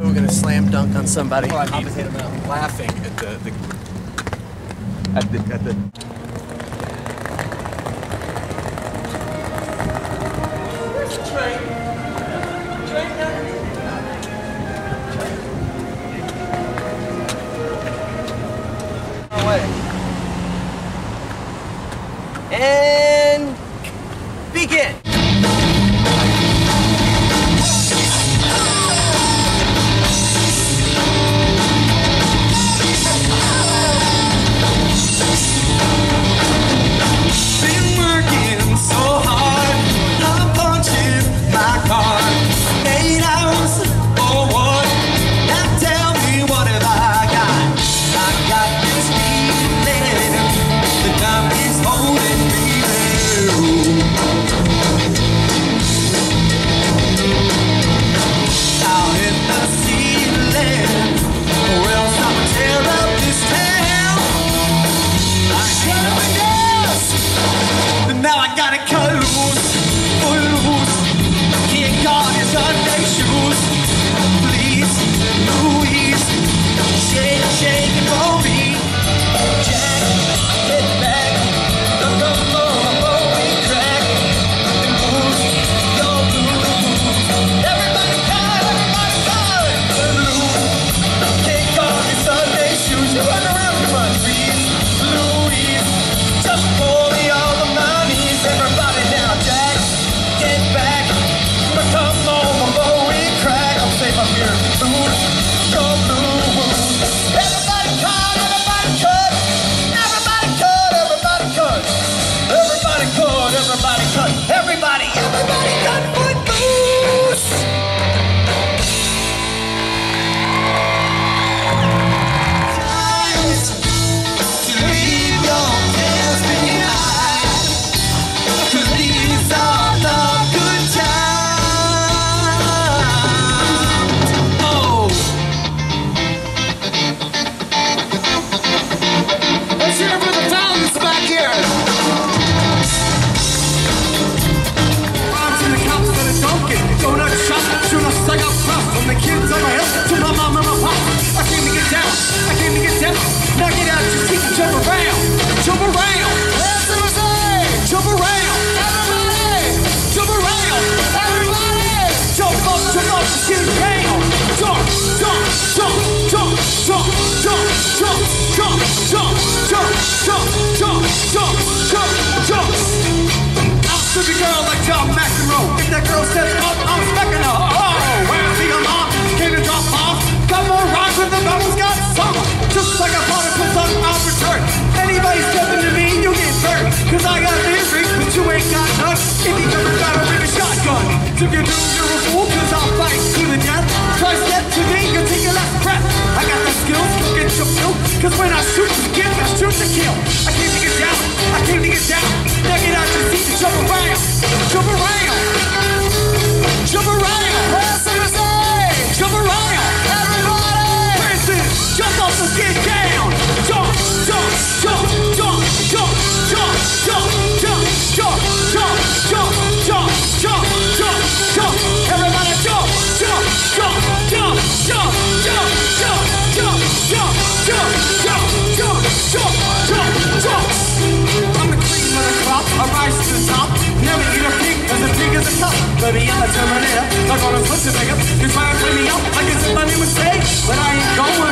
We're gonna slam dunk on somebody. Well, I mean, I'm laughing at the, the, at the at the. And begin. no Give me every battle with a shotgun. If you do, you're a fool, cause I'll fight to the death. Try step to me You'll take your last breath. I got the skills, go get your fill. Cause when I shoot, you give, I shoot to kill. I can't take get down, I came to get down. Baby, I'm a terminator. up. They're gonna push it back up. You try to play me off like it's a funny mistake. But I ain't going.